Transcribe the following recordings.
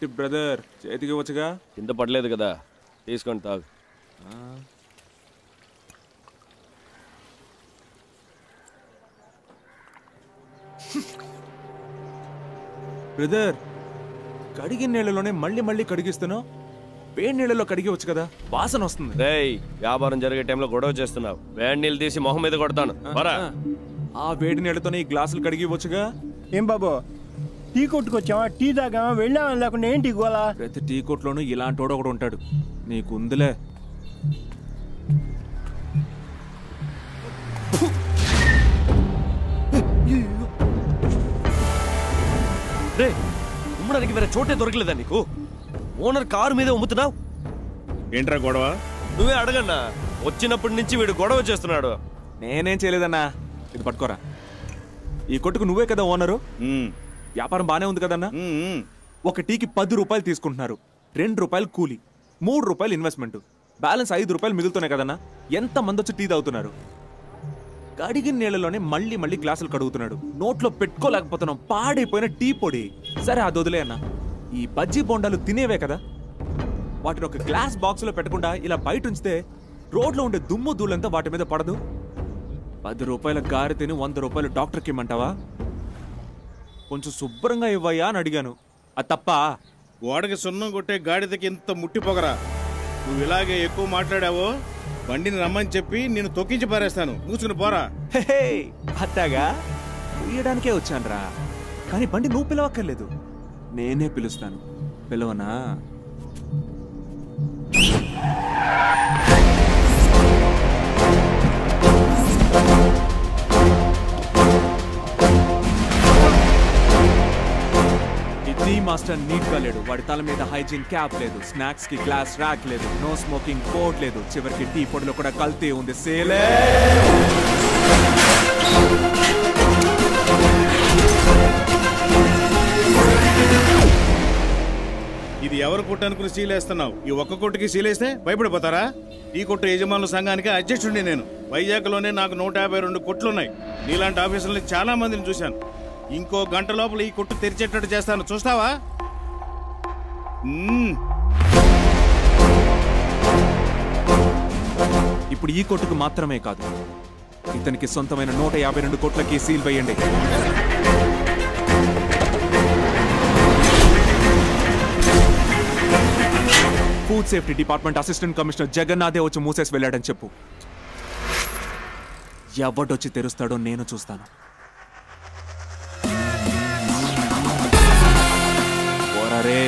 ఏంటి బ్రదర్ చేతికి వచ్చగా కింద పడలేదు కదా తీసుకొని తాగు బ్రదర్ కడిగిన నీళ్ళలోనే మళ్ళీ మళ్ళీ కడిగిస్తున్నావు వేడి నీళ్ళలో కడిగి కదా వాసన వస్తుంది రేయ్ వ్యాపారం జరిగే టైంలో గొడవ చేస్తున్నావు వేడి నీళ్ళు తీసి మొహం మీద కొడతాను ఆ వేడి నీళ్ళతోనే ఈ గ్లాసులు కడిగి వచ్చుగా ఏం బాబు టీ కొట్టుకొచ్చావా? టీ తాగామా వెళ్ళామా లేకుండా ఏంటి గోలా? ప్రతి టీ కొట్లోనూ ఇలాంటి వాడు ఒకడు ఉంటాడు. నీకు ఉందిలే రే ఉమ్మడానికి వేరే చోటే దొరకలేదా నీకు? ఓనర్ కారు మీద అమ్ముతున్నావు ఏంట్రా గొడవ? నువ్వే అడగన్నా. వచ్చినప్పటి నుంచి వీడు గొడవ చేస్తున్నాడు. నేనేం చేయలేదన్నా. ఇది పట్టుకోరా. ఈ కొట్టుకు నువ్వే కదా ఓనరు? వ్యాపారం బానే ఉంది కదన్నా. ఒక టీకి పది రూపాయలు తీసుకుంటున్నారు. రెండు రూపాయలు కూలి మూడు రూపాయలు ఇన్వెస్ట్మెంట్ బ్యాలెన్స్ ఐదు రూపాయలు మిగులుతున్నాయి కదన్నా? ఎంత మంది వచ్చి టీ తాగుతున్నారు? కడిగిన నీళ్ళలోనే మళ్ళీ మళ్ళీ గ్లాసులు కడుగుతున్నాడు. నోట్లో పెట్టుకోలేకపోతున్నాం. పాడైపోయిన టీ పొడి. సరే అది వదిలే అన్న. ఈ బజ్జీ బొండాలు తినేవే కదా? వాటిని ఒక గ్లాస్ బాక్స్లో పెట్టకుండా ఇలా బయట ఉంచితే రోడ్లో ఉండే దుమ్ము ధూళంతా వాటి మీద పడదు? పది రూపాయల గారి తిని వంద రూపాయలు డాక్టర్కి ఇమ్మంటావా? కొంచెం శుభ్రంగా ఇవ్వయ్యా అని అడిగాను. అది తప్ప గోడకి సున్నం కొట్టే గాడిదకి ఇంత ముట్టి పొగరా? నువ్వు ఇలాగే ఎక్కువ మాట్లాడావో? బండిని రమ్మని చెప్పి నేను తొక్కించి పారేస్తాను. మూసుకుని పోరా. హే అట్టాగా తీయడానికే వచ్చానురా. కానీ బండి నువ్వు పిలవక్కర్లేదు. నేనే పిలుస్తాను. పిలవనా? టీ మాస్టర్ నీట్గా లేడు. వాడి తల మీద హైజీన్ క్యాప్ లేదు. స్నాక్స్కి గ్లాస్ ర్యాక్ లేదు. నో స్మోకింగ్ బోర్డ్ లేదు. చివరికి టీ పొడిలో కూడా కల్తీ ఉంది. సేలే ఇది ఎవరు కొట్టనుకుని సీలేస్తున్నావు ఈ ఒక్క కొట్టుకి సీలేస్తే భయపడిపోతారా? ఈ కొట్టు యజమానుల సంఘానికి అధ్యక్షుడిని నేను. వైజాగ్లోనే నాకు నూట యాభై రెండు కొట్లున్నాయి. నీలాంటి ఆఫీసులని చాలా మందిని చూశాను. ఇంకో గంట లోపల ఈ కొట్టు తెరిచేటట్టు చేస్తాను. చూస్తావా? ఇప్పుడు ఈ కొట్టుకు మాత్రమే కాదు. ఇతనికి సొంతమైన నూట యాభై రెండు కోట్లకి సీల్ వేయండి. Food safety department assistant commissioner జగన్నాథే వచ్చి మూసేసి వెళ్ళాడని చెప్పు. ఎవడొచ్చి తెరుస్తాడో నేను చూస్తాను. సరే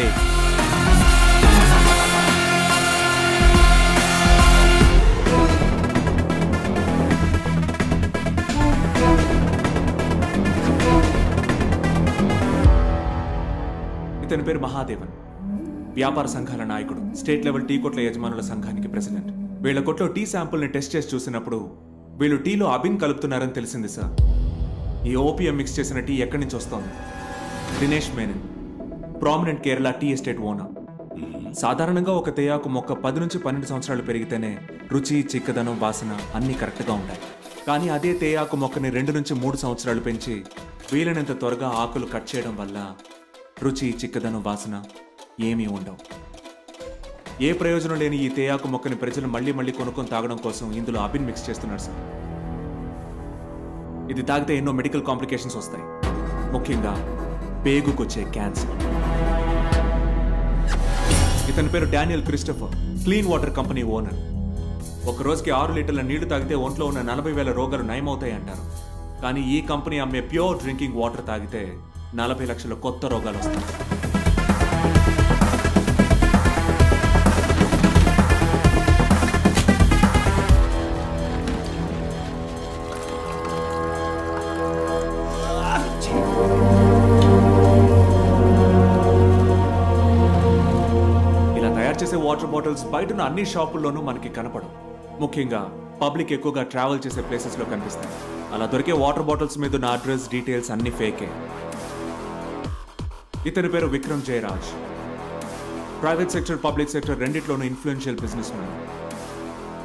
ఇతని పేరు మహాదేవన్. వ్యాపార సంఘాల నాయకుడు. స్టేట్ లెవెల్ టీ కొట్ల యజమానుల సంఘానికి ప్రెసిడెంట్. వీళ్ళ కొట్లో టీ శాంపుల్ని టెస్ట్ చేసి చూసినప్పుడు వీళ్ళు టీలో అబిన్ కలుపుతున్నారని తెలిసింది సార్. ఈ ఓపీఎం మిక్స్ చేసిన టీ ఎక్కడి నుంచి వస్తోంది? Dinesh Menon. Prominent Kerala tea estate owner సాధారణంగా ఒక తేయాకు మొక్క పది నుంచి పన్నెండు సంవత్సరాలు పెరిగితేనే రుచి చిక్కదనం వాసన అన్నీ కరెక్ట్గా ఉంటాయి. కానీ అదే తేయాకు మొక్కని రెండు నుంచి మూడు సంవత్సరాలు పెంచి వీలైనంత త్వరగా ఆకులు కట్ చేయడం వల్ల రుచి చిక్కదనం వాసన ఏమీ ఉండవు. ఏ ప్రయోజనం లేని ఈ తేయాకు మొక్కని ప్రజలు మళ్ళీ మళ్ళీ కొనుక్కొని తాగడం కోసం ఇందులో అబిన్ మిక్స్ చేస్తున్నారు సార్. ఇది తాగితే ఎన్నో మెడికల్ కాంప్లికేషన్స్ వస్తాయి. ముఖ్యంగా పేగుకొచ్చే క్యాన్సర్ ఇతని పేరు Daniel Christopher clean water company owner. ఒక రోజుకి ఆరు లీటర్ల నీళ్ళు తాగితే ఒంట్లో ఉన్న నలభై వేల రోగాలు నయమవుతాయి అంటారు. కానీ ఈ కంపెనీ అమ్మే ప్యూర్ డ్రింకింగ్ వాటర్ తాగితే నలభై లక్షల కొత్త రోగాలు వస్తాయి. బాటిల్స్ అన్ని షాపుల్లోనూ మనకి కనపడవు. ముఖ్యంగా పబ్లిక్ ఎక్కువగా ట్రావెల్ చేసే ప్లేసెస్లో కనిపిస్తాయి. అలా దొరికే వాటర్ బాటిల్స్ మీద ఉన్న అడ్రస్ డీటెయిల్స్ అన్ని ఫేకే. ఇతని పేరు Vikram Jayaraj. Private sector public sector రెండిట్లోనూ ఇన్ఫ్లుయెన్షియల్ బిజినెస్ మ్యాన్.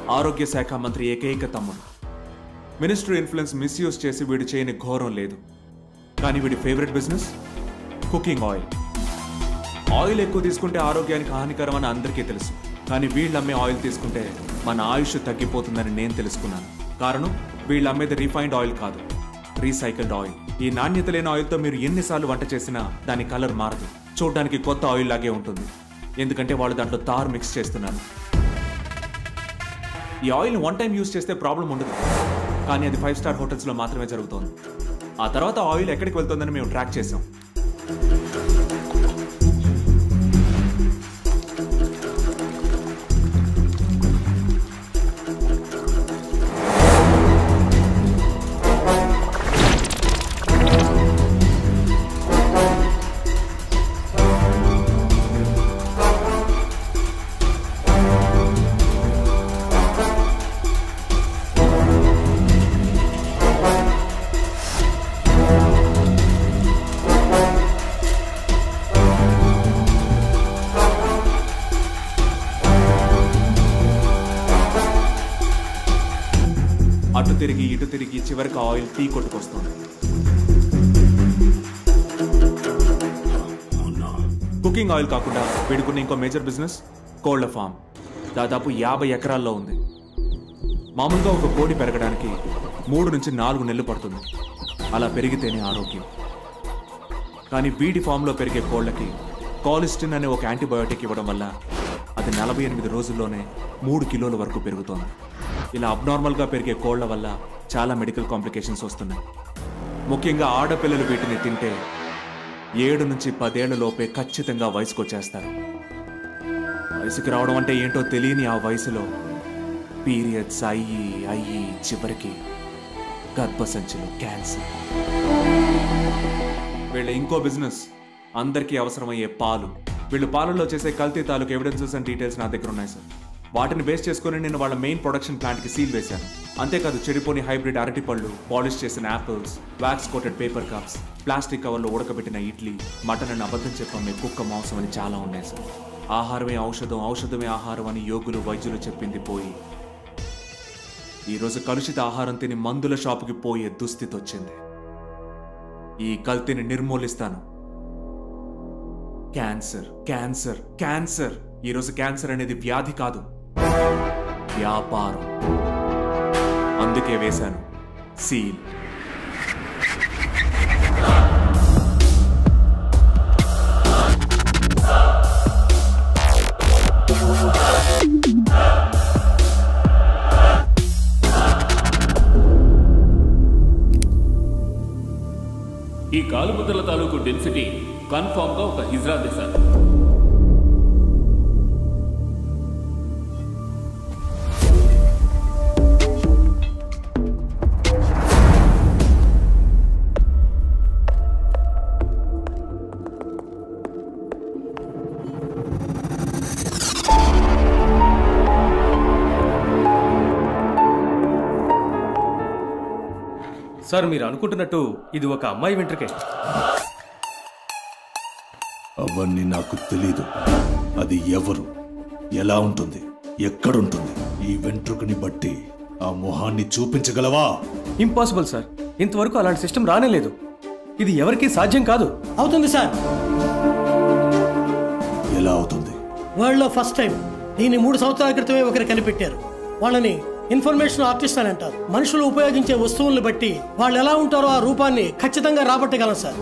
ఆరోగ్య శాఖ మంత్రి ఏకైక తమ్ముడు. మినిస్టర్ ఇన్ఫ్లుయెన్స్ మిస్యూజ్ చేసి వీడు చేయని ఘోరం లేదు. కానీ వీడి favourite business? Cooking oil. Oil ఎక్కువ తీసుకుంటే ఆరోగ్యానికి హానికరం అని అందరికీ తెలుసు. కానీ వీళ్ళు అమ్మే ఆయిల్ తీసుకుంటే మన ఆయుష్ తగ్గిపోతుందని నేను తెలుసుకున్నాను. కారణం వీళ్ళు అమ్మేది రిఫైన్డ్ ఆయిల్ కాదు. Recycled oil. ఈ నాణ్యత లేని ఆయిల్తో మీరు ఎన్నిసార్లు వంట చేసినా దాని కలర్ మారదు. చూడడానికి కొత్త ఆయిల్ లాగే ఉంటుంది. ఎందుకంటే వాళ్ళు దాంట్లో తార్ మిక్స్ చేస్తున్నారు. ఈ ఆయిల్ వన్ టైం యూస్ చేస్తే ప్రాబ్లం ఉండదు. కానీ అది ఫైవ్ స్టార్ హోటల్స్లో మాత్రమే జరుగుతోంది. ఆ తర్వాత ఆయిల్ ఎక్కడికి వెళ్తుందని మేము ట్రాక్ చేసాం టీ కొట్టుకొస్తుంది. కుకింగ్ ఆయిల్ కాకుండా వీడుకున్న ఇంకో మేజర్ బిజినెస్ కోళ్ళ ఫామ్. దాదాపు యాభై ఎకరాల్లో ఉంది. మామూలుగా ఒక కోడి పెరగడానికి మూడు నుంచి నాలుగు నెలలు పడుతుంది. అలా పెరిగితేనే ఆరోగ్యం. కానీ వీడి ఫామ్లో పెరిగే కోళ్ళకి కాలిస్టిన్ అనే ఒక యాంటీబయోటిక్ ఇవ్వడం వల్ల అది నలభై ఎనిమిది రోజుల్లోనే మూడు కిలోల వరకు పెరుగుతోంది. ఇలా అబ్నార్మల్గా పెరిగే కోళ్ళ వల్ల చాలా మెడికల్ కాంప్లికేషన్స్ వస్తున్నాయి. ముఖ్యంగా ఆడపిల్లలు వీటిని తింటే ఏడు నుంచి పదేళ్ళ లోపే ఖచ్చితంగా వయసుకు వచ్చేస్తారు వయసుకి రావడం అంటే ఏంటో తెలియని ఆ వయసులో పీరియడ్స్ అయ్యి అయ్యి చివరికి గర్భసంచులు క్యాన్సర్ వీళ్ళ ఇంకో బిజినెస్ అందరికీ అవసరమయ్యే పాలు. వీళ్ళు పాలల్లో చేసే కల్తీ తాలూకు ఎవిడెన్సెస్ అండ్ డీటెయిల్స్ నా దగ్గర ఉన్నాయి సార్ వాటిని బేస్ చేసుకుని నేను వాళ్ళ మెయిన్ ప్రొడక్షన్ ప్లాంట్కి సీల్ వేశాను. అంతేకాదు చెడిపోని హైబ్రిడ్ అరటిపళ్ళు పాలిష్ చేసిన apples wax coated paper cups plastic కవర్లో ఉడకబెట్టిన ఇడ్లీ మటన్ అని అబద్ధం చెప్పమ్మే కుక్క మాంసం అని చాలా ఉన్నాయి సార్. ఆహారమే ఔషధం ఔషధమే ఆహారం అని యోగులు వైద్యులు చెప్పింది పోయి. ఈరోజు కలుషిత ఆహారం తిని మందుల షాపుకి పోయే దుస్థితి వచ్చింది. ఈ కల్తీని నిర్మూలిస్తాను. Cancer cancer cancer. ఈరోజు క్యాన్సర్ అనేది వ్యాధి కాదు. వ్యాపారం. అందుకే వేశాను. సీల్. ఈ కాలుముద్రల తాలూకు డెన్సిటీ కన్ఫామ్గా ఒక హిజ్రా సార్ సార్ మీరు అనుకుంటున్నట్టు ఇది ఒక అమ్మాయి వెంట్రుకే. అవన్నీ నాకు తెలీదు. అది ఎవరు? ఎలా ఉంటుంది? ఎక్కడుంటుంది? ఈ వెంట్రుకని బట్టి ఆ మొహాన్ని చూపించగలవా? Impossible sir. ఇంతవరకు అలాంటి సిస్టమ్ రానే లేదు. ఇది ఎవరికీ సాధ్యం కాదు. అవుతుంది సార్. ఎలా అవుతుంది? వరల్డ్లో ఫస్ట్ టైం. దీన్ని మూడు సంవత్సరాల క్రితమే ఒకరు కనిపెట్టారు. వాళ్ళని ఇన్ఫర్మేషన్ ఆర్టిస్ట్ అని అంటారు. మనుషులు ఉపయోగించే వస్తువులను బట్టి వాళ్ళు ఎలా ఉంటారో ఆ రూపాన్ని ఖచ్చితంగా రాబట్టగలం సార్.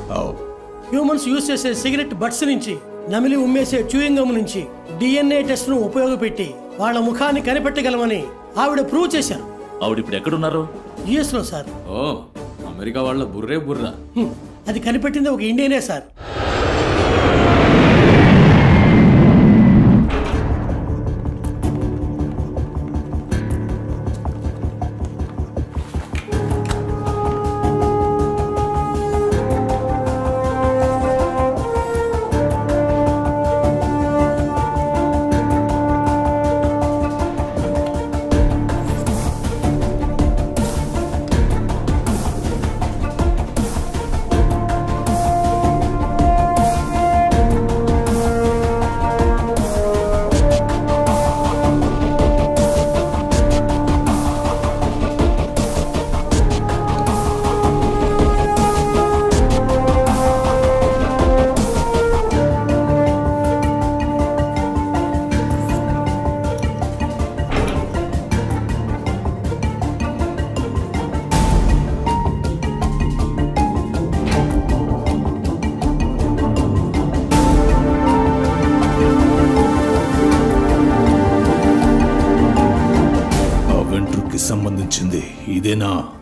హ్యూమన్స్ యూజ్ చేసే సిగరెట్ బట్స్ నుంచి నమిలి ఉమ్మేసే చూయింగ్ గమ్ నుంచి డిఎన్ఏ టెస్ట్ను ఉపయోగపెట్టి వాళ్ళ ముఖాన్ని కనిపెట్టగలమని ఆవిడ ప్రూవ్ చేశారు. ఆవిడ ఇప్పుడు ఎక్కడున్నారు యుఎస్లో సార్. ఓ అమెరికా వాళ్ళ బుర్రే బుర్రా. అది కనిపెట్టింది ఒక ఇండియనే sir.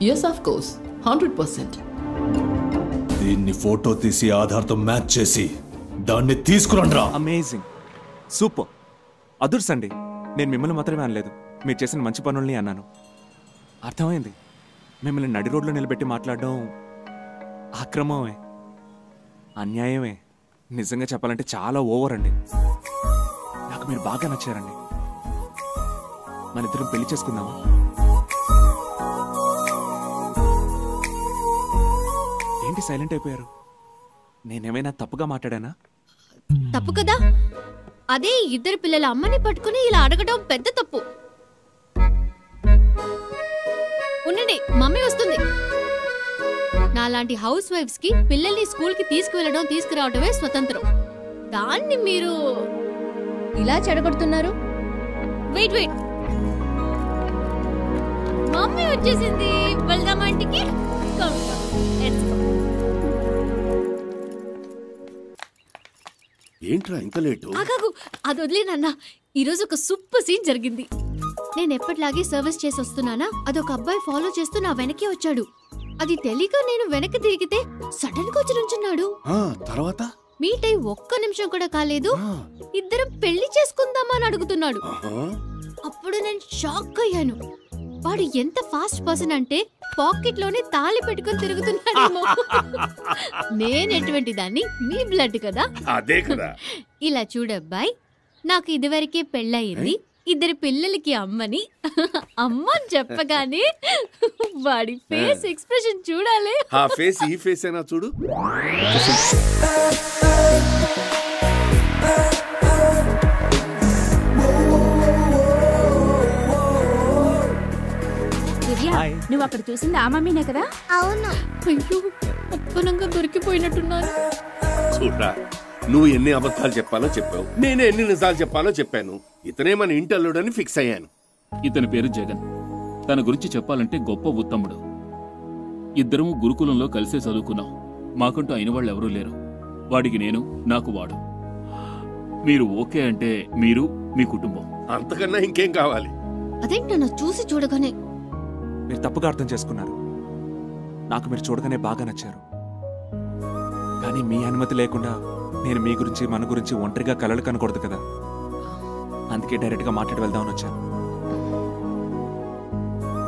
Yes of course hundred percent దీన్ని ఫోటో తీసి ఆధార్తో మ్యాచ్ చేసి దాన్ని తీసుకురండ్రా. అమేజింగ్ సూపర్ అదుర్స్ అండి నేను మిమ్మల్ని మాత్రమే అనలేదు. మీరు చేసిన మంచి పనుల్ని అన్నాను. అర్థమైంది. మిమ్మల్ని నడి రోడ్లో నిలబెట్టి మాట్లాడడం అక్రమమే. అన్యాయమే. నిజంగా చెప్పాలంటే చాలా ఓవర్ అండి. నాకు మీరు బాగా నచ్చారండి. మన ఇద్దరం పెళ్ళి చేసుకుందామా? ఏంటి సైలెంట్ అయిపోయారు. నేనేమైనా తప్పుగా మాట్లాడానా? తప్పు కదా? అదే ఇద్దరు పిల్లల అమ్మని పట్టుకుని ఇలా అడగడం పెద్ద తప్పు. ఉండండి మమ్మీ వస్తుంది. నాలాంటి హౌస్ వైఫ్స్కి పిల్లల్ని స్కూల్కి తీసుకువెళ్ళడం తీసుకురావడమే స్వతంత్రం. దాన్ని మీరు ఇలా చెడగొడుతున్నారు? Wait wait. మమ్మీ వచ్చేసింది. వెళ్దామా ఇంటికి? ఏంట్రా ఇంత లేటు? ఆగాగు అది వదిలేనన్న ఈరోజు ఒక సూపర్ సీన్ జరిగింది. నేను ఎప్పటిలాగే సర్వీస్ చేసి వస్తున్నానా? అదొక అబ్బాయి ఫాలో చేస్తూ నా వెనకే వచ్చాడు. అది తెలియక నేను వెనక్కి తిరిగితే సడన్గా వచ్చి నుంచున్నాడు. ఆ, తర్వాత? మీట్ అయి ఒక్క నిమిషం కూడా కాలేదు. ఇద్దరం పెళ్ళి చేసుకుందామా అని అడుగుతున్నాడు. అప్పుడు నేను షాక్ అయ్యాను. వాడు ఎంత ఫాస్ట్ పర్సన్ అంటే పాకెట్లోనే తాళి పెట్టుకొని తిరుగుతున్నాడేమో నేను ఎటువంటి దాన్ని? మీ బ్లడ్ కదా? అదే కదా. ఇలా చూడబ్బాయ్ నాకు ఇదివరకే పెళ్ళయింది. ఇద్దరు పిల్లలకి అమ్మని. అమ్మ అని చెప్పగానే వాడి ఫేస్ ఎక్స్ప్రెషన్ చూడాలి. ఆ ఫేస్ ఈ ఫేస్ అయినా చూడు. నువ్వు అక్కడ చూసింది ఆ మమ్మీనే కదా? అవును. అయ్యో అప్పనంగా దొరికిపోయినట్టున్నాను. చూడరా నువ్వు ఎన్ని అబద్ధాలు చెప్పాలో చెప్పావు. నేనే ఎన్ని నిజాలు చెప్పాలో చెప్పాను. ఇతనే మన ఇంటి అల్లుడని ఫిక్స్ అయ్యాను. ఇతని పేరు జగన్. తన గురించి చెప్పాలంటే గొప్ప ఉత్తముడు. ఇద్దరము గురుకులంలో కలిసే చదువుకున్నాం. మాకంటూ అయిన వాళ్ళు ఎవరూ లేరు. వాడికి నేను నాకు వాడు. మీరు ఓకే అంటే మీరు మీ కుటుంబం. అంతకన్నా ఇంకేం కావాలి? అదేంటి నన్ను? చూసి చూడగానే మీరు తప్పుగా అర్థం చేసుకున్నారు. నాకు మీరు చూడగానే బాగా నచ్చారు. కానీ మీ అనుమతి లేకుండా నేను మీ గురించి మన గురించి ఒంటరిగా కలలు కనకూడదు కదా. అందుకే డైరెక్ట్గా మాట్లాడి వెళ్దామని వచ్చాను.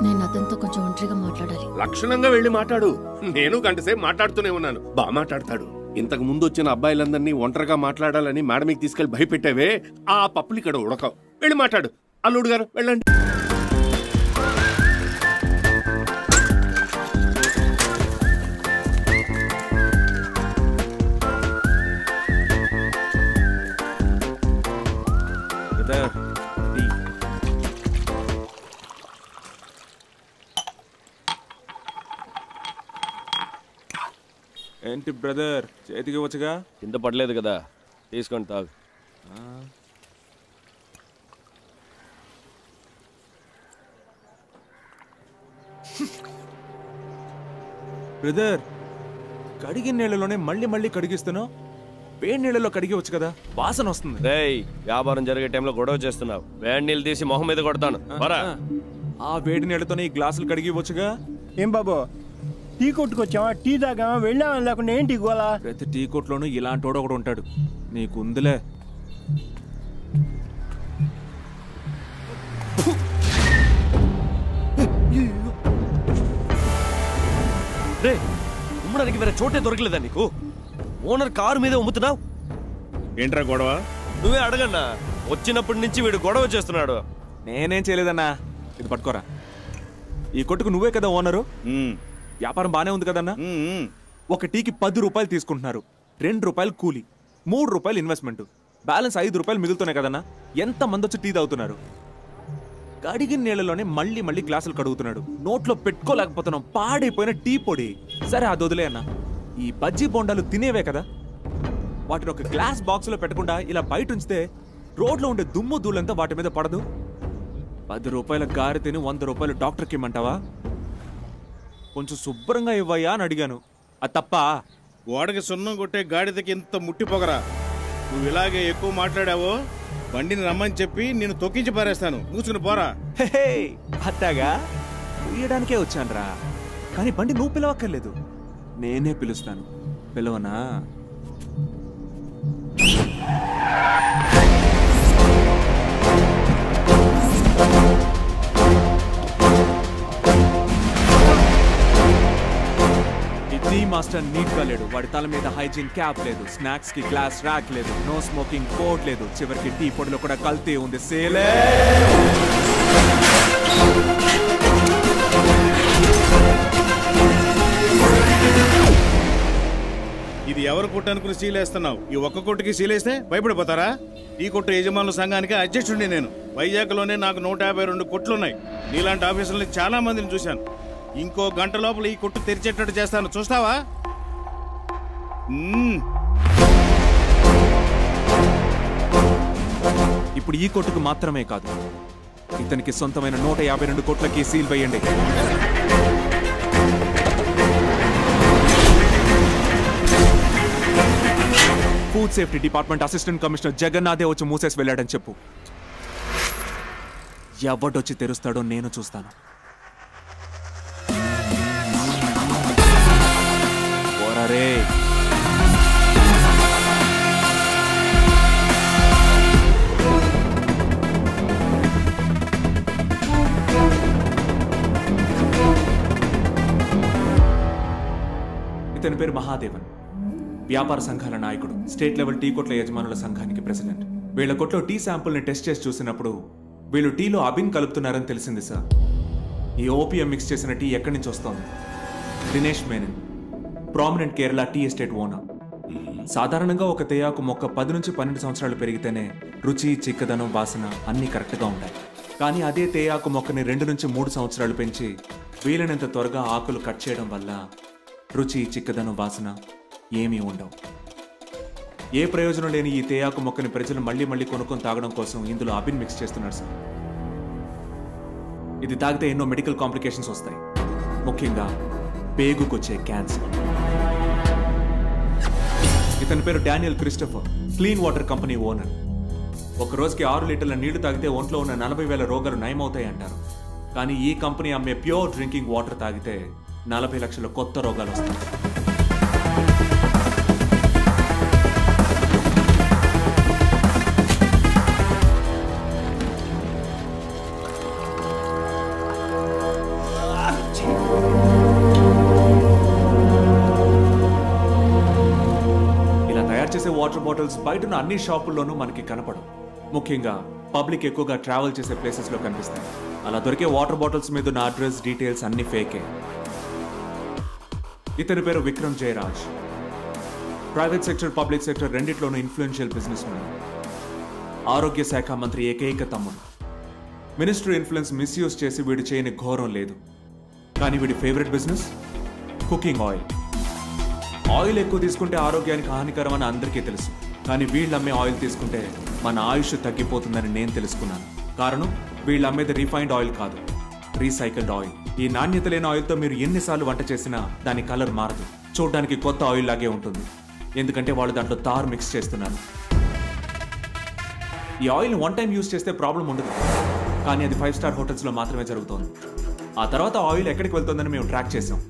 నేను అతనితో కొంచెం ఒంటరిగా మాట్లాడాలి. లక్షణంగా వెళ్ళి మాట్లాడు. నేను గంటసేపు మాట్లాడుతూనే ఉన్నాను. బాగా మాట్లాడతాడు. ఇంతకు ముందు వచ్చిన అబ్బాయిలందరినీ ఒంటరిగా మాట్లాడాలని మేడమికి తీసుకెళ్ళి భయపెట్టావే ఆ పప్పులు ఇక్కడ ఉడకవు. వెళ్ళి మాట్లాడు. అల్లుడు గారు వెళ్ళండి. ఏంటి బ్రదర్? చేతికి వచ్చగా కింద పడలేదు కదా. తీసుకొని తాగు. బ్రదర్ కడిగిన నీళ్ళలోనే మళ్ళీ మళ్ళీ కడిగిస్తున్నావు? వేడి నీళ్ళలో కడిగి కదా? వాసన వస్తుంది. రేయ్ వ్యాపారం జరిగే టైంలో గొడవ చేస్తున్నావు. వేడి నీళ్ళు తీసి మొహం మీద కొడతాను. ఆ వేడి నీళ్ళతోనే ఈ గ్లాసులు కడిగి వచ్చుగా ఏం బాబు? టీ కొట్టుకొచ్చావా? టీ తాగామా వెళ్ళామని లేకుండా ఏంటి గోలా? ప్రతి టీ కొట్లోనూ ఇలాంటి ఒకడు ఉంటాడు. నీకు ఉందిలే రే ఉమ్మడానికి వేరే చోటే దొరకలేదా నీకు? ఓనర్ కారు మీద ఉమ్ముతున్నావు? ఏంట్రా గొడవ? నువ్వే అడగన్నా. వచ్చినప్పటి నుంచి వీడు గొడవ చేస్తున్నాడు. నేనేం చేయలేదన్నా. ఇది పట్టుకోరా. ఈ కొట్టుకు నువ్వే కదా ఓనరు? వ్యాపారం బానే ఉంది కదన్నా. ఒక టీకి పది రూపాయలు తీసుకుంటున్నారు. రెండు రూపాయలు కూలి మూడు రూపాయలు ఇన్వెస్ట్మెంట్ బ్యాలెన్స్ ఐదు రూపాయలు మిగులుతున్నాయి కదన్నా? ఎంత మంది వచ్చి టీ తాగుతున్నారు? కడిగిన నీళ్ళలోనే మళ్ళీ మళ్ళీ గ్లాసులు కడుగుతున్నాడు. నోట్లో పెట్టుకోలేకపోతున్నాం. పాడైపోయిన టీ పొడి. సరే అది వదిలే అన్న. ఈ బజ్జీ బొండాలు తినేవే కదా? వాటిని ఒక గ్లాస్ బాక్స్లో పెట్టకుండా ఇలా బయట ఉంచితే రోడ్లో ఉండే దుమ్ము ధూళంతా వాటి మీద పడదు? పది రూపాయల గారి తిని వంద రూపాయలు డాక్టర్కి ఇమ్మంటావా? కొంచెం శుభ్రంగా ఇవ్వయ్యా అని అడిగాను. అది తప్ప గోడకి సున్నం కొట్టే గాడిదకి ఇంత ముట్టి పొగరా? నువ్వు ఇలాగే ఎక్కువ మాట్లాడావో? బండిని రమ్మని చెప్పి నేను తొక్కించి పారేస్తాను. మూసుకుని పోరా. అట్టాగా తీయడానికే వచ్చానురా. కానీ బండి నువ్వు పిలవక్కర్లేదు. నేనే పిలుస్తాను. పిలవనా? టీ మాస్టర్ నీట్గా లేడు వాడి తల మీద హైజీన్ క్యాప్ లేదు. స్నాక్స్కి గ్లాస్ ర్యాక్ లేదు. నో స్మోకింగ్ కోడ్ లేదు. చివరికి టీ పొడిలో కూడా కల్తీ ఉంది. సేలే ఇది ఎవరు కొట్టనుకుని సీలేస్తున్నావు ఈ ఒక్క కొట్టుకి సీలేస్తే భయపడిపోతారా? ఈ కొట్టు యజమానుల సంఘానికి అధ్యక్షుడిని నేను. వైజాగ్లోనే నాకు నూట యాభై రెండు కొట్లున్నాయి. నీలాంటి ఆఫీసులని చాలా మందిని చూశాను. ఇంకో గంట లోపల ఈ కొట్టు తెరిచేటట్టు చేస్తాను. చూస్తావా? ఇప్పుడు ఈ కొట్టుకు మాత్రమే కాదు. ఇతనికి సొంతమైన నూట యాభై రెండు కోట్లకి సీల్ వేయండి. Food safety department assistant commissioner జగన్నాథే వచ్చి మూసేసి వెళ్ళాడని చెప్పు. ఎవడొచ్చి తెరుస్తాడో నేను చూస్తాను. పోరారే ఇతని పేరు మహాదేవన్. వ్యాపార సంఘాల నాయకుడు. స్టేట్ లెవెల్ టీ కొట్ల యజమానుల సంఘానికి ప్రెసిడెంట్. వీళ్ళ కొట్లో టీ శాంపుల్ని టెస్ట్ చేసి చూసినప్పుడు వీళ్ళు టీలో అబిన్ కలుపుతున్నారని తెలిసింది సార్. ఈ ఓపీఎం మిక్స్ చేసిన టీ ఎక్కడి నుంచి వస్తోంది? Dinesh Menon. Prominent Kerala tea estate owner సాధారణంగా ఒక తేయాకు మొక్క పది నుంచి పన్నెండు సంవత్సరాలు పెరిగితేనే రుచి చిక్కదనం వాసన అన్నీ కరెక్ట్గా ఉంటాయి. కానీ అదే తేయాకు మొక్కని రెండు నుంచి మూడు సంవత్సరాలు పెంచి వీలైనంత త్వరగా ఆకులు కట్ చేయడం వల్ల రుచి చిక్కదనం వాసన ఏమీ ఉండవు. ఏ ప్రయోజనం లేని ఈ తేయాకు మొక్కని ప్రజలు మళ్ళీ మళ్ళీ కొనుక్కొని తాగడం కోసం ఇందులో అబిన్ మిక్స్ చేస్తున్నారు సార్. ఇది తాగితే ఎన్నో మెడికల్ కాంప్లికేషన్స్ వస్తాయి. ముఖ్యంగా పేగుకొచ్చే క్యాన్సర్ తన పేరు Daniel Christopher clean water company owner. ఒక రోజుకి ఆరు లీటర్ల నీళ్ళు తాగితే ఒంట్లో ఉన్న నలభై వేల రోగాలు నయమవుతాయి అంటారు. కానీ ఈ కంపెనీ అమ్మే ప్యూర్ డ్రింకింగ్ వాటర్ తాగితే నలభై లక్షల కొత్త రోగాలు వస్తాయి. బాటిల్స్ అన్ని షాపుల్లోనూ మనకి కనపడవు. ముఖ్యంగా పబ్లిక్ ఎక్కువగా ట్రావెల్ చేసే ప్లేసెస్లో కనిపిస్తాయి. అలా దొరికే వాటర్ బాటిల్స్ మీద ఉన్న అడ్రస్ డీటెయిల్స్ అన్ని ఫేకే. ఇతని పేరు Vikram Jayaraj. Private sector public sector రెండిట్లోనూ ఇన్ఫ్లుయెన్షియల్ బిజినెస్ మ్యాన్. ఆరోగ్య శాఖ మంత్రి ఏకైక తమ్ముడు. మినిస్టర్ ఇన్ఫ్లుయెన్స్ మిస్యూజ్ చేసి వీడు చేయని ఘోరం లేదు. కానీ వీడి favourite business? Cooking oil. Oil ఎక్కువ తీసుకుంటే ఆరోగ్యానికి హానికరం అని అందరికీ తెలుసు. కానీ వీళ్ళు అమ్మే ఆయిల్ తీసుకుంటే మన ఆయుష్ తగ్గిపోతుందని నేను తెలుసుకున్నాను. కారణం వీళ్ళు అమ్మేది రిఫైన్డ్ ఆయిల్ కాదు. Recycled oil. ఈ నాణ్యత లేని ఆయిల్తో మీరు ఎన్నిసార్లు వంట చేసినా దాని కలర్ మారదు. చూడడానికి కొత్త ఆయిల్ లాగే ఉంటుంది. ఎందుకంటే వాళ్ళు దాంట్లో తార్ మిక్స్ చేస్తున్నారు. ఈ ఆయిల్ వన్ టైం యూస్ చేస్తే ప్రాబ్లం ఉండదు. కానీ అది ఫైవ్ స్టార్ హోటల్స్లో మాత్రమే జరుగుతోంది. ఆ తర్వాత ఆయిల్ ఎక్కడికి వెళ్తుందని మేము ట్రాక్ చేసాం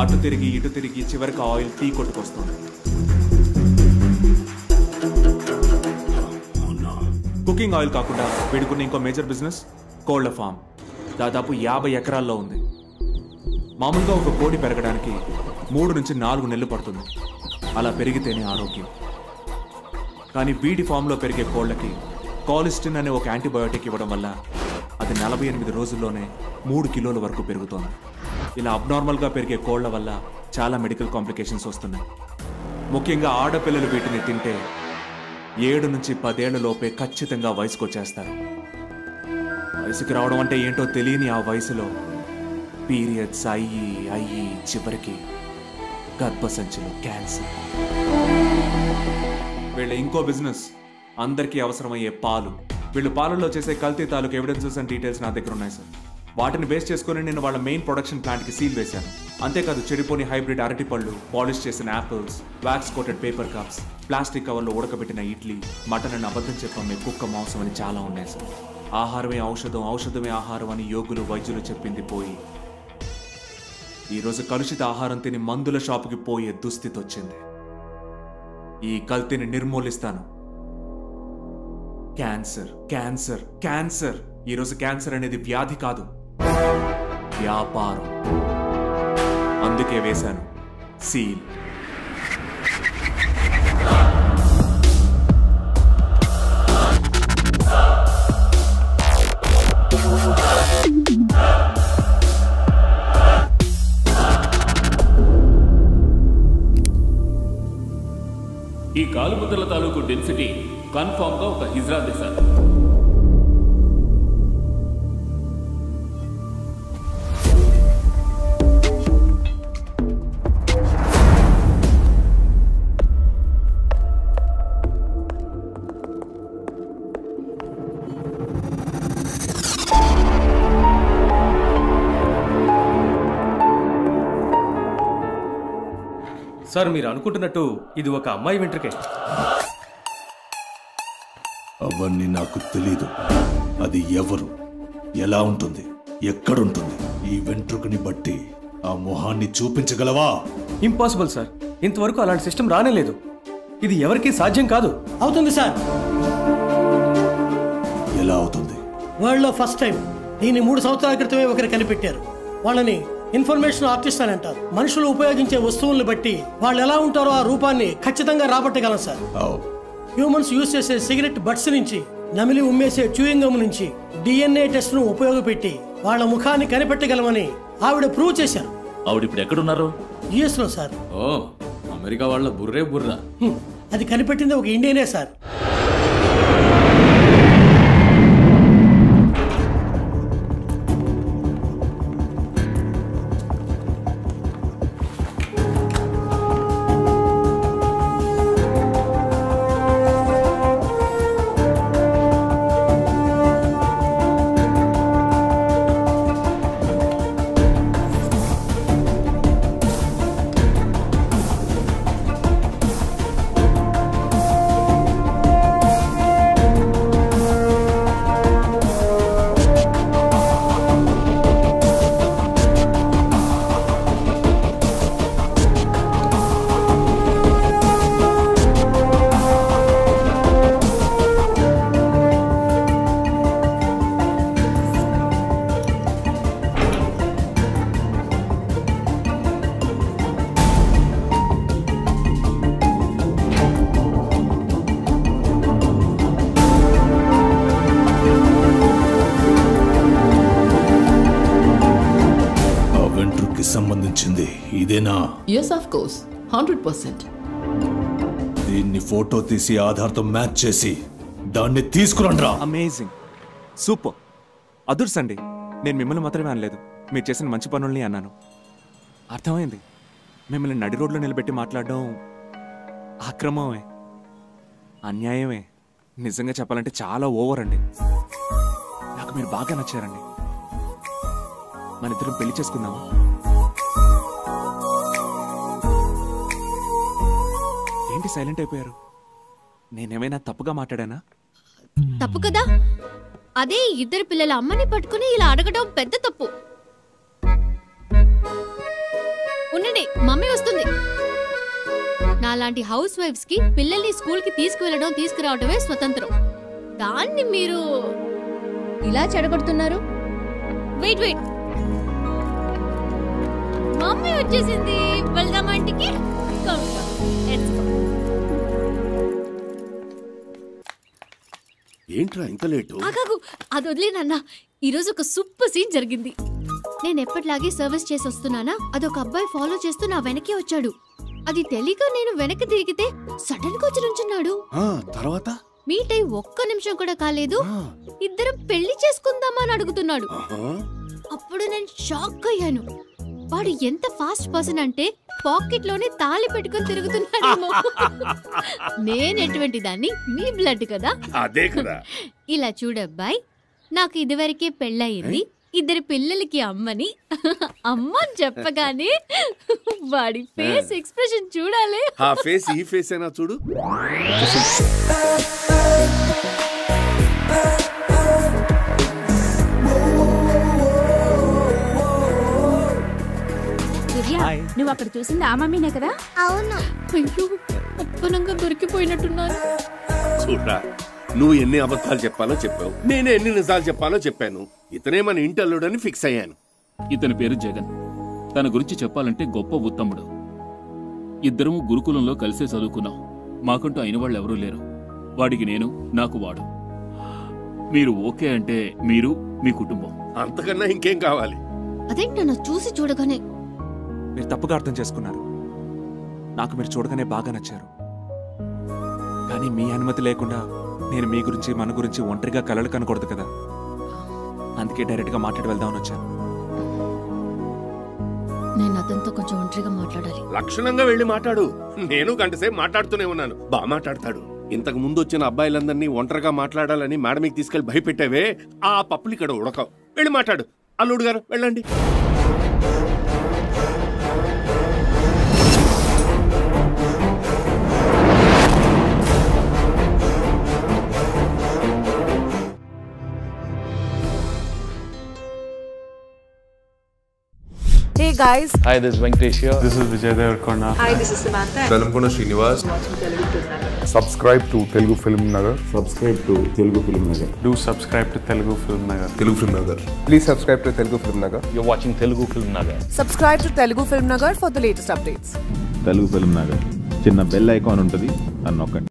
అటు తిరిగి ఇటు తిరిగి చివరికి ఆయిల్ టీ కొట్టుకొస్తుంది. కుకింగ్ ఆయిల్ కాకుండా వీడుకున్న ఇంకో మేజర్ బిజినెస్ కోళ్ళ ఫామ్. దాదాపు యాభై ఎకరాల్లో ఉంది. మామూలుగా ఒక కోడి పెరగడానికి మూడు నుంచి నాలుగు నెలలు పడుతుంది. అలా పెరిగితేనే ఆరోగ్యం. కానీ వీడి ఫామ్లో పెరిగే కోళ్ళకి కాలిస్టిన్ అనే ఒక యాంటీబయోటిక్ ఇవ్వడం వల్ల అది నలభై ఎనిమిది రోజుల్లోనే మూడు కిలోల వరకు పెరుగుతోంది. ఇలా అబ్నార్మల్గా పెరిగే కోళ్ళ వల్ల చాలా మెడికల్ కాంప్లికేషన్స్ వస్తున్నాయి. ముఖ్యంగా ఆడపిల్లలు వీటిని తింటే ఏడు నుంచి పదేళ్ళ లోపే ఖచ్చితంగా వయసుకు వచ్చేస్తారు వయసుకి రావడం అంటే ఏంటో తెలియని ఆ వయసులో పీరియడ్స్ అయ్యి అయ్యి చివరికి గర్భసంచులు క్యాన్సర్ వీళ్ళ ఇంకో బిజినెస్ అందరికీ అవసరమయ్యే పాలు. వీళ్ళు పాలల్లో చేసే కల్తీ తాలూకు ఎవిడెన్సెస్ అండ్ డీటెయిల్స్ నా దగ్గర ఉన్నాయి సార్ వాటిని బేస్ చేసుకుని నేను వాళ్ళ మెయిన్ ప్రొడక్షన్ ప్లాంట్కి సీల్ వేశాను. అంతేకాదు చెడిపోని హైబ్రిడ్ అరటిపళ్ళు పాలిష్ చేసిన apples wax coated paper cups plastic కవర్లో ఉడకబెట్టిన ఇడ్లీ మటన్ అని అబద్ధం చెప్పమ్మే కుక్క మాంసం అని చాలా ఉన్నాయి సార్. ఆహారమే ఔషధం ఔషధమే ఆహారం అని యోగులు వైద్యులు చెప్పింది పోయి. ఈరోజు కలుషిత ఆహారం తిని మందుల షాపుకి పోయే దుస్థితి వచ్చింది. ఈ కల్తీని నిర్మూలిస్తాను. Cancer cancer cancer. ఈరోజు క్యాన్సర్ అనేది వ్యాధి కాదు. వ్యాపారం. అందుకే వేశాను. సీల్. ఈ కాలుముద్రల తాలూకు డెన్సిటీ కన్ఫామ్గా ఒక హిజ్రా దిశ సార్ మీరు అనుకుంటున్నట్టు ఇది ఒక అమ్మాయి వెంట్రుకే. అవన్నీ నాకు తెలీదు. అది ఎవరు? ఎలా ఉంటుంది? ఎక్కడుంటుంది? ఈ వెంట్రుకని బట్టి ఆ మొహాన్ని చూపించగలవా? Impossible sir. ఇంతవరకు అలాంటి సిస్టమ్ రానే లేదు. ఇది ఎవరికీ సాధ్యం కాదు. అవుతుంది సార్. ఎలా అవుతుంది? వరల్డ్లో ఫస్ట్ టైం. దీన్ని మూడు సంవత్సరాల క్రితమే ఒకరు కనిపెట్టారు. వాళ్ళని ఇన్ఫర్మేషన్ ఆర్టిస్ట్ అని అంటారు. మనుషులు ఉపయోగించే వస్తువులను బట్టి వాళ్ళు ఎలా ఉంటారో ఆ రూపాన్ని ఖచ్చితంగా రాబట్టగలం సార్. హ్యూమన్స్ యూజ్ చేసే సిగరెట్ బట్స్ నుంచి నమిలి ఉమ్మేసే చూయింగ్ గమ్ నుంచి డిఎన్ఏ టెస్ట్ను ఉపయోగపెట్టి వాళ్ళ ముఖాన్ని కనిపెట్టగలమని ఆవిడ ప్రూవ్ చేశారు. ఆవిడ ఇప్పుడు ఎక్కడున్నారు? యుఎస్లో సార్. ఓ అమెరికా వాళ్ళ బుర్రే బుర్రా. అది కనిపెట్టింది ఒక ఇండియనే సార్. Of course. 100%. దీన్ని ఫోటో తీసి ఆధార్తో మ్యాచ్ చేసి దాన్ని తీసుకురండ్రా. అమేజింగ్ సూపర్ అదుర్స్ అండి నేను మిమ్మల్ని మాత్రమే అనలేదు. మీరు చేసిన మంచి పనుల్ని అన్నాను. అర్థమైంది. మిమ్మల్ని నడి రోడ్లో నిలబెట్టి మాట్లాడడం అక్రమమే. అన్యాయమే. నిజంగా చెప్పాలంటే చాలా ఓవర్ అండి. నాకు మీరు బాగా నచ్చారండి. మన ఇద్దరం పెళ్ళి చేసుకుందామా? ఏంటి సైలెంట్ అయిపోయారు. నేనేమైనా తప్పుగా మాట్లాడానా? తప్పు కదా? అదే ఇద్దరు పిల్లల అమ్మని పట్టుకుని ఇలా అడగడం పెద్ద తప్పు. ఉండండి మమ్మీ వస్తుంది. నాలాంటి హౌస్ వైఫ్స్కి పిల్లల్ని స్కూల్కి తీసుకువెళ్ళడం తీసుకురావడమే స్వతంత్రం. దాన్ని మీరు ఇలా చెడగొడుతున్నారు? వెయిట్ వెయిట్ మమ్మీ వచ్చేసింది. వెళ్దామా ఇంటికి? Come. Let's go. ఏంట్రా ఇంత లేటు? ఆగాగు అది వదిలేనన్న ఈరోజు ఒక సూపర్ సీన్ జరిగింది. నేను ఎప్పటిలాగే సర్వీస్ చేసి వస్తున్నానా? అదొక అబ్బాయి ఫాలో చేస్తూ నా వెనకే వచ్చాడు. అది తెలియక నేను వెనక్కి తిరిగితే సడన్గా వచ్చి నుంచున్నాడు. ఆ, తర్వాత? మీట్ అయి ఒక్క నిమిషం కూడా కాలేదు. ఇద్దరం పెళ్ళి చేసుకుందామా అని అడుగుతున్నాడు? అప్పుడు నేను షాక్ అయ్యాను. వాడు ఎంత ఫాస్ట్ పర్సన్ అంటే పాకెట్లోనే తాళి పెట్టుకొని తిరుగుతున్నాడేమో. నేను ఎటువంటి దాన్ని? మీ బ్లడ్ కదా. అదే కదా. ఇలా చూడబ్బాయ్ నాకు ఇదివరకే పెళ్ళయింది. ఇద్దరు పిల్లలకి అమ్మని. అమ్మ అని చెప్పగానే వాడి ఫేస్ ఎక్స్ప్రెషన్ చూడాలి. ఆ ఫేస్ ఈ ఫేస్ అయినా చూడు. నువ్వు అక్కడ చూసింది ఆ మమ్మీనే కదా? అవును. అయ్యో ఉత్పన్నంగా దొరికిపోయినట్టున్నాను. చూడరా నువ్వు ఎన్ని అబద్ధాలు చెప్పాలో చెప్పావు. నేనే ఎన్ని నిజాలు చెప్పాలో చెప్పాను. ఇతనే మన ఇంటి అల్లుడని ఫిక్స్ అయ్యాను. ఇతని పేరు జగన్. తన గురించి చెప్పాలంటే గొప్ప ఉత్తముడు. ఇద్దరం గురుకులంలో కలిసే చదువుకున్నాం. మాకంటూ అయిన వాళ్ళు ఎవరూ లేరు. వాడికి నేను నాకు వాడు. మీరు ఓకే అంటే మీరు మీ కుటుంబం. అంతకన్నా ఇంకేం కావాలి? అదేంటి నన్ను? చూసి చూడగానే మీరు తప్పుగా అర్థం చేసుకున్నారు. నాకు మీరు చూడగానే బాగా నచ్చారు. కానీ మీ అనుమతి లేకుండా నేను మీ గురించి మన గురించి ఒంటరిగా కలలు కనకూడదు కదా. అందుకే డైరెక్ట్గా మాట్లాడి వెళ్దామని వచ్చాను. నేను అతనితో కొంచెం ఒంటరిగా మాట్లాడాలి. లక్షణంగా వెళ్ళి మాట్లాడు. నేను గంటసేపు మాట్లాడుతూనే ఉన్నాను. బాగా మాట్లాడతాడు. ఇంతకు ముందు వచ్చిన అబ్బాయిలందరినీ ఒంటరిగా మాట్లాడాలని మేడమికి తీసుకెళ్ళి భయపెట్టావే ఆ పప్పులు ఇక్కడ ఉడకవు. వెళ్ళి మాట్లాడు. అల్లుడు గారు వెళ్ళండి. Hey guys. Hi, this is Venkatesh here. This is Vijay Devarkonda. Hi, this is Samantha. Velankonda Srinivas Subscribe to Telugu Film Nagar. Subscribe to Telugu Film Nagar. Do subscribe to Telugu Film Nagar. Telugu film Nagar Please subscribe to Telugu Film Nagar. You're watching Telugu Film Nagar. Subscribe to Telugu Film Nagar for the latest updates. Telugu film Nagar చిన్న bell icon ఉంటుంది అని నొక్కండి